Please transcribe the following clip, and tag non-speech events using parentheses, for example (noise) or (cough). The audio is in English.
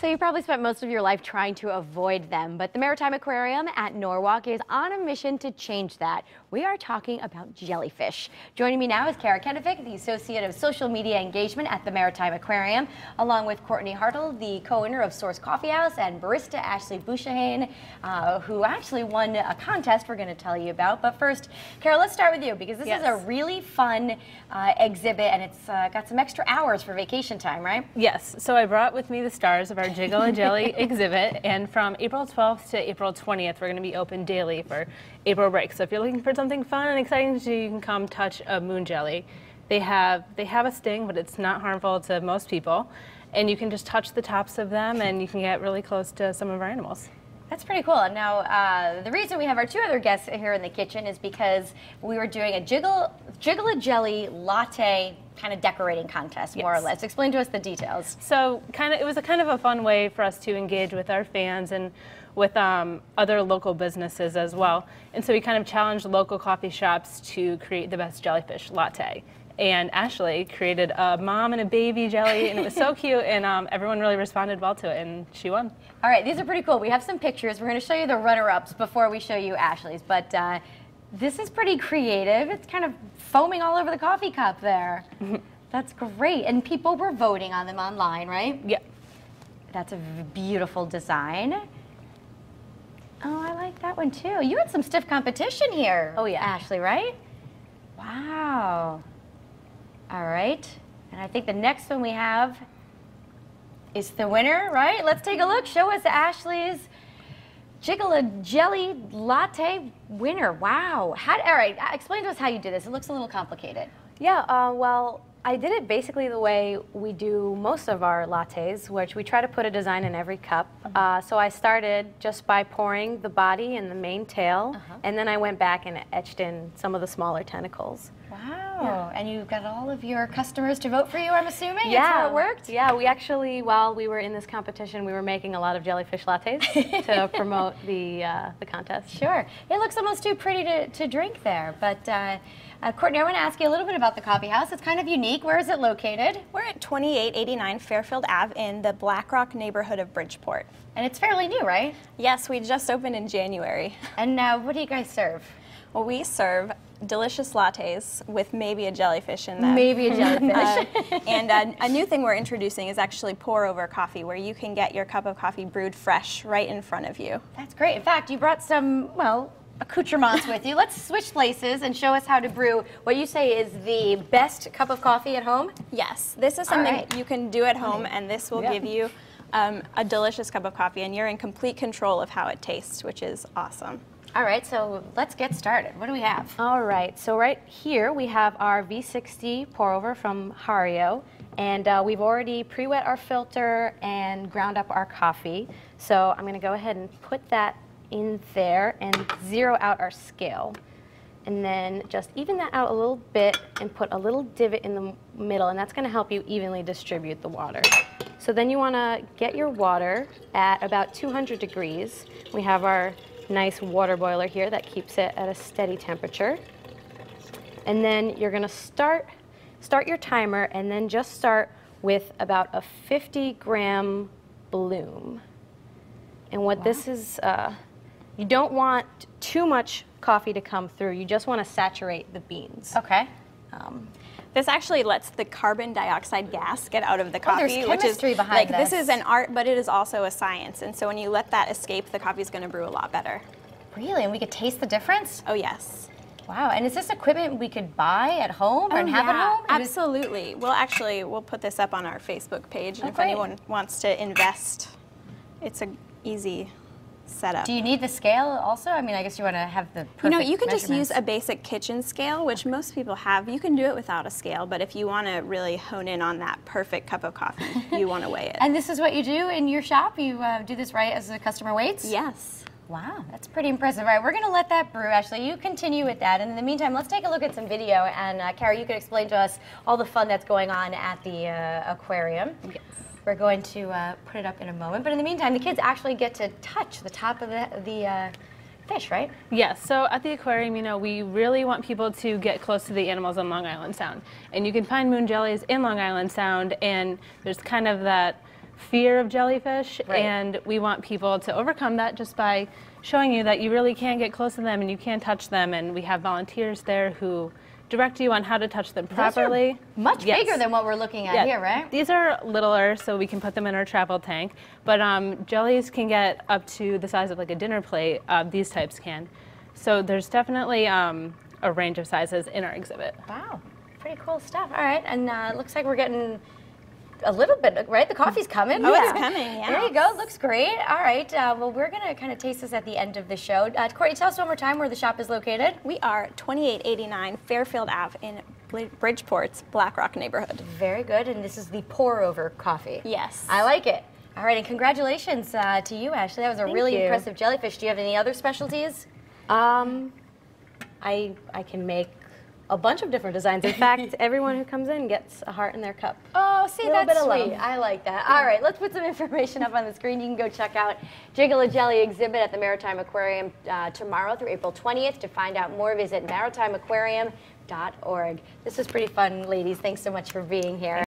So you probably spent most of your life trying to avoid them, but the Maritime Aquarium at Norwalk is on a mission to change that. We are talking about jellyfish. Joining me now is Cara Kenefick, the Associate of Social Media Engagement at the Maritime Aquarium, along with Courtney Hartle, the co-owner of Source Coffee House, and barista Ashley Bouchahane, uh, who actually won a contest we're going to tell you about. But first, Kara, let's start with you because this yes. is a really fun uh, exhibit and it's uh, got some extra hours for vacation time, right? Yes. So I brought with me the stars of our Jiggle a Jelly (laughs) exhibit. And from April 12th to April 20th, we're going to be open daily for April break. So if you're looking for something fun and exciting to do, you can come touch a moon jelly. They have, they have a sting, but it's not harmful to most people. And you can just touch the tops of them and you can get really close to some of our animals. That's pretty cool. And now, uh, the reason we have our two other guests here in the kitchen is because we were doing a jiggle, jiggle a jelly latte kind of decorating contest, yes. more or less. Explain to us the details. So, kind of, it was a kind of a fun way for us to engage with our fans and with um, other local businesses as well. And so we kind of challenged local coffee shops to create the best jellyfish latte and Ashley created a mom and a baby jelly, and it was so (laughs) cute, and um, everyone really responded well to it, and she won. All right, these are pretty cool. We have some pictures. We're going to show you the runner-ups before we show you Ashley's, but uh, this is pretty creative. It's kind of foaming all over the coffee cup there. (laughs) That's great, and people were voting on them online, right? Yeah. That's a beautiful design. Like that one too. You had some stiff competition here. Oh yeah. Ashley, right? Wow. All right. And I think the next one we have is the winner, right? Let's take a look. Show us Ashley's Jiggle Jelly Latte winner. Wow. How, all right, explain to us how you do this. It looks a little complicated. Yeah, uh, well, I did it basically the way we do most of our lattes, which we try to put a design in every cup. Mm -hmm. uh, so I started just by pouring the body and the main tail, uh -huh. and then I went back and etched in some of the smaller tentacles. Wow. Yeah. And you got all of your customers to vote for you, I'm assuming? Yeah. how it worked? Yeah, we actually, while we were in this competition, we were making a lot of jellyfish lattes to (laughs) promote the, uh, the contest. Sure. It looks almost too pretty to, to drink there. But uh, uh, Courtney, I want to ask you a little bit about the coffee house. It's kind of unique. Where is it located? We're at 2889 Fairfield Ave in the Blackrock neighborhood of Bridgeport. And it's fairly new, right? Yes, we just opened in January. And now, what do you guys serve? Well, we serve delicious lattes with maybe a jellyfish in them. Maybe a (laughs) jellyfish. uh, and uh, a new thing we're introducing is actually pour over coffee where you can get your cup of coffee brewed fresh right in front of you. That's great. In fact, you brought some, well, accoutrements with you. Let's switch places and show us how to brew what you say is the best cup of coffee at home? Yes. This is something right. you can do at home and this will yeah. give you um, a delicious cup of coffee and you're in complete control of how it tastes, which is awesome. All right, so let's get started. What do we have? All right, so right here we have our V60 pour over from Hario, and uh, we've already pre-wet our filter and ground up our coffee. So I'm gonna go ahead and put that in there and zero out our scale. And then just even that out a little bit and put a little divot in the middle, and that's gonna help you evenly distribute the water. So then you wanna get your water at about 200 degrees. We have our nice water boiler here that keeps it at a steady temperature. And then you're gonna start, start your timer and then just start with about a 50 gram bloom. And what wow. this is, uh, you don't want too much coffee to come through. You just want to saturate the beans. Okay. Um, this actually lets the carbon dioxide gas get out of the coffee, oh, which is behind like this. this is an art, but it is also a science. And so when you let that escape, the coffee is going to brew a lot better. Really, and we could taste the difference. Oh yes. Wow, and is this equipment we could buy at home oh, and have yeah, at home? Absolutely. We'll actually we'll put this up on our Facebook page, and oh, if great. anyone wants to invest, it's a easy setup. Do you need the scale also? I mean, I guess you want to have the You know, you can just use a basic kitchen scale, which most people have. You can do it without a scale, but if you want to really hone in on that perfect cup of coffee, you want to weigh it. (laughs) And this is what you do in your shop? You uh, do this right as the customer waits? Yes. Wow, that's pretty impressive. All right, we're going to let that brew. Ashley, you continue with that. And in the meantime, let's take a look at some video. And uh, Carrie, you could explain to us all the fun that's going on at the uh, aquarium. Yes. We're going to uh, put it up in a moment. But in the meantime, the kids actually get to touch the top of the, the uh, fish, right? Yes, so at the aquarium, you know, we really want people to get close to the animals on Long Island Sound. And you can find moon jellies in Long Island Sound, and there's kind of that fear of jellyfish, Right. and we want people to overcome that just by showing you that you really can get close to them and you can touch them. And we have volunteers there who direct you on how to touch them properly. Much Yes. bigger than what we're looking at Yeah, here, right? These are littler, so we can put them in our travel tank. But um, jellies can get up to the size of like a dinner plate. Uh, these types can. So there's definitely um, a range of sizes in our exhibit. Wow, pretty cool stuff. All right, and uh, it looks like we're getting a little bit, right? The coffee's coming. Oh, it's coming, yeah. (laughs) There you go. Looks great. All right. Uh, well, we're going to kind of taste this at the end of the show. Uh, Corey, tell us one more time where the shop is located. We are 2889 Fairfield Ave in Bridgeport's Black Rock neighborhood. Very good. And this is the pour over coffee. Yes. I like it. All right, and congratulations uh, to you, Ashley. That was a Thank really you. impressive jellyfish. Do you have any other specialties? Um, I I can make a bunch of different designs. In fact, (laughs) everyone who comes in gets a heart in their cup. Oh, see, that's sweet. I like that. All right, let's put some (laughs) information up on the screen. You can go check out Jiggle a Jelly exhibit at the Maritime Aquarium uh, tomorrow through April 20th. To find out more, visit maritimeaquarium.org. This was pretty fun, ladies. Thanks so much for being here.